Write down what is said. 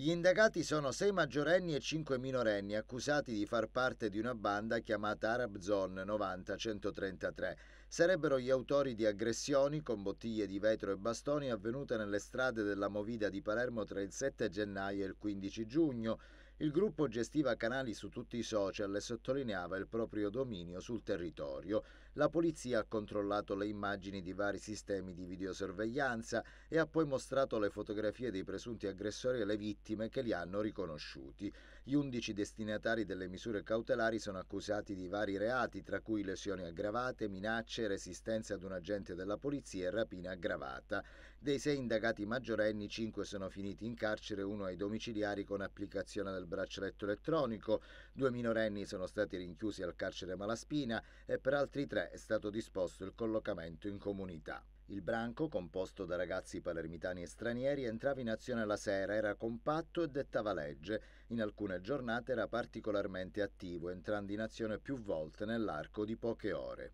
Gli indagati sono sei maggiorenni e cinque minorenni accusati di far parte di una banda chiamata Arab Zone 90-133. Sarebbero gli autori di aggressioni con bottiglie di vetro e bastoni avvenute nelle strade della Movida di Palermo tra il 7 gennaio e il 15 giugno. Il gruppo gestiva canali su tutti i social e sottolineava il proprio dominio sul territorio. La polizia ha controllato le immagini di vari sistemi di videosorveglianza e ha poi mostrato le fotografie dei presunti aggressori alle vittime che li hanno riconosciuti. Gli undici destinatari delle misure cautelari sono accusati di vari reati, tra cui lesioni aggravate, minacce, resistenza ad un agente della polizia e rapina aggravata. Dei sei indagati maggiorenni, cinque sono finiti in carcere, uno ai domiciliari con applicazione del braccialetto elettronico, due minorenni sono stati rinchiusi al carcere Malaspina e per altri tre è stato disposto il collocamento in comunità. Il branco, composto da ragazzi palermitani e stranieri, entrava in azione la sera, era compatto e dettava legge. In alcune giornate era particolarmente attivo, entrando in azione più volte nell'arco di poche ore.